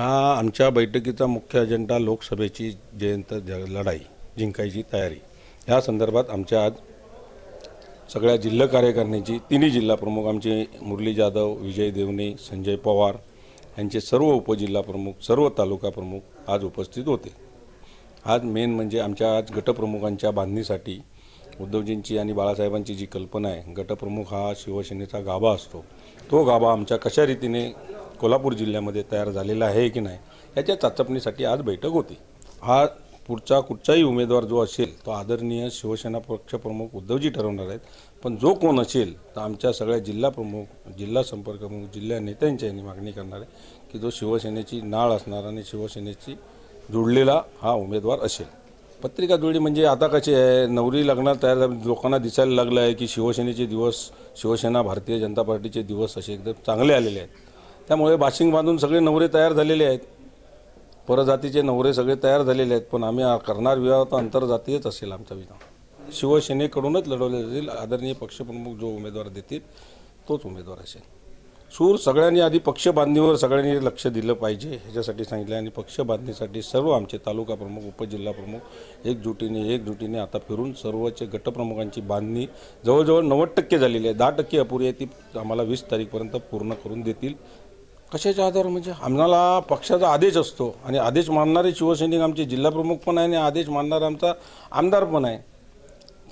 हा आमच्या बैठकीचा मुख्य अजेंडा लोकसभेची जयंत ज- लढाई जिंकायची तयारी. या संदर्भात आमच्या आज सगळ्या जिल्हा कार्यकारिणीची तिन्ही जिल्हा प्रमुख आमचे मुरली जाधव विजय देवणे संजय पवार यांचे सर्व उपजिल्हा प्रमुख सर्व तालुका प्रमुख आज उपस्थित होते. आज मेन म्हणजे आमच्या आज गटप्रमुखांच्या बांधणीसाठी उद्धवजींची आणि बाळासाहेबांची जी कल्पना आहे गटप्रमुख हा शिवसेनेचा गाभा असतो. तो गाभा आमच्या कशा रीतीने कोल्हापूर जिल्ह्यामध्ये तयार झालेला आहे की नाही याच्या चाचपणीसाठी आज बैठक होती. हा पुढचा कुठचाही उमेदवार जो असेल तो आदरणीय शिवसेना पक्षप्रमुख उद्धवजी ठरवणार आहेत. पण जो कोण असेल तर आमच्या सगळ्या जिल्हा प्रमुख जिल्हा संपर्क प्रमुख जिल्हा नेत्यांच्या यांनी मागणी करणार आहे की जो शिवसेनेची नाळ असणार आणि शिवसेनेची जुळलेला हा उमेदवार असेल. पत्रिका जुळली म्हणजे आता कशी आहे? नवरी लग्नात तयार लोकांना दिसायला लागलं आहे की शिवसेनेचे दिवस शिवसेना भारतीय जनता पार्टीचे दिवस असे एकदम चांगले आलेले आहेत. त्यामुळे बाशिंग बांधून सगळे नवरे तयार झालेले आहेत. परजातीचे नवरे सगळे तयार झालेले आहेत पण आम्ही करणार विवाह तर आंतरजातीयच असेल आमचा विवाह. शिवसेनेकडूनच लढवले जातील. आदरणीय पक्षप्रमुख जो उमेदवार देतील तोच उमेदवार असेल. सूर सगळ्यांनी आधी पक्ष बांधणीवर सगळ्यांनी लक्ष दिलं पाहिजे ह्याच्यासाठी सांगितलं आणि पक्ष बांधणीसाठी सर्व आमचे तालुका प्रमुख उपजिल्हा प्रमुख एकजुटीने एकजुटीने आता फिरून सर्वचे गटप्रमुखांची बांधणी जवळजवळ नव्वद टक्के झालेली आहे. दहा टक्के अपुरी आहे ती आम्हाला वीस तारीखपर्यंत पूर्ण करून देतील. कशाच्या आधार म्हणजे? आम्हाला पक्षाचा आदेश असतो आणि आदेश मानणारे शिवसैनिक आमचे जिल्हाप्रमुख पण आहे आणि आदेश मानणारा आमचा आमदार पण आहे.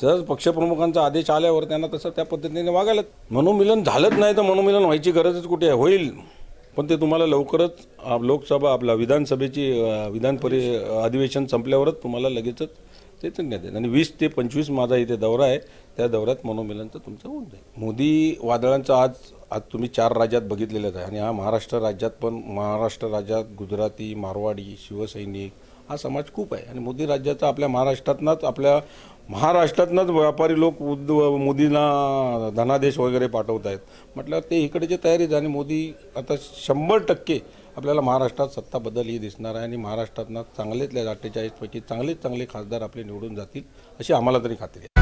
जर पक्षप्रमुखांचा आदेश आल्यावर त्यांना तसं त्या पद्धतीने वागायला मनोमिलन झालंच नाही तर मनोमिलन व्हायची गरजच कुठे आहे? होईल. पण ते तुम्हाला लवकरच लोकसभा आपला विधानसभेची विधान परि अधिवेशन संपल्यावरच तुम्हाला लगेचच ते देण्यात येईल आणि वीस ते पंचवीस माझा इथे दौरा आहे. त्या दौऱ्यात मनोमिलनचं तुमचं होऊन जाईल. मोदी वादळांचं आज आज तुम्ही चार राज्यात बघितलेलंच आहे. आणि हा महाराष्ट्र राज्यात पण महाराष्ट्र राज्यात गुजराती मारवाडी शिवसैनिक हा समाज खूप आहे. आणि मोदी राज्याचा आपल्या महाराष्ट्रातनंच आपल्या महाराष्ट्रातनंच व्यापारी लोक उद मोदींना धनादेश वगैरे पाठवत आहेत. म्हटल्यावर ते इकडेची तयारीच आणि मोदी आता शंभर टक्के आपल्याला महाराष्ट्रात सत्ता बदल ही दिसणार आहे आणि महाराष्ट्रातनं चांगलेतल्या अठ्ठेचाळीसपैकी चांगलेच चांगले खासदार आपले निवडून जातील अशी आम्हाला तरी खात्री आहे.